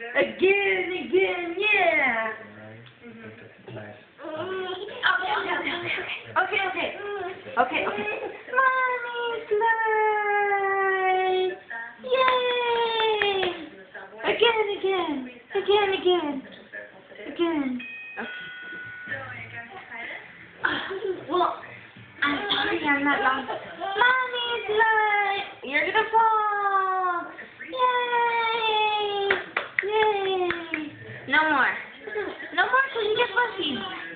Again, again, yeah. Okay, Mm -hmm. nice. Okay, okay. Okay, okay. Mommy slide! Yay! Again, again. Again, again. Again. Okay. well, I'm sorry I'm not long. Mommy! No more. No more, so you get pussy.